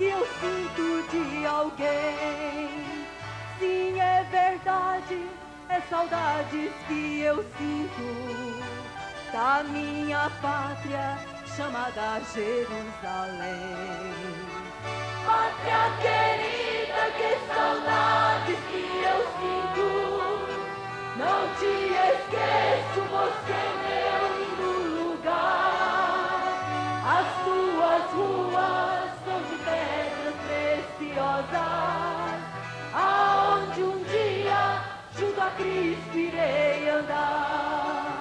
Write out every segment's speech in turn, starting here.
que eu sinto de alguém. Sim, é verdade, é saudades que eu sinto da minha pátria chamada Jerusalém. Pátria querida, que saudades que eu sinto. Não te esqueço, você é meu lindo lugar. As tuas ruas preciosas, aonde um dia junto a Cristo irei andar.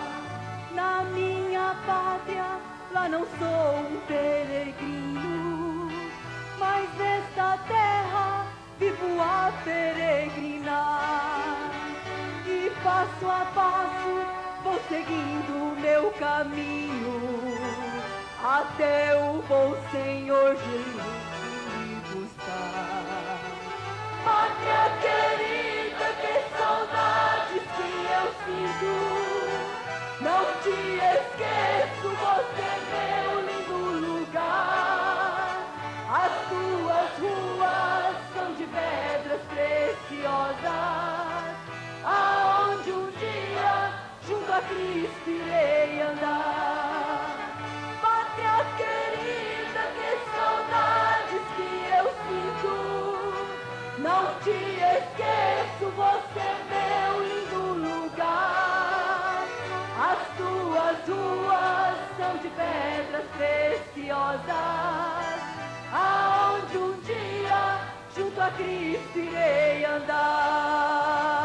Na minha pátria, lá não sou um peregrino, mas nesta terra vivo a peregrinar. E passo a passo vou seguindo meu caminho, até o bom Senhor Jesus te esqueço, você meu lindo lugar. As tuas ruas são de pedras preciosas, aonde um dia junto a Cristo irei andar. Pátria querida, que saudades que eu sinto. Não te esqueço, você Cristo irei andar.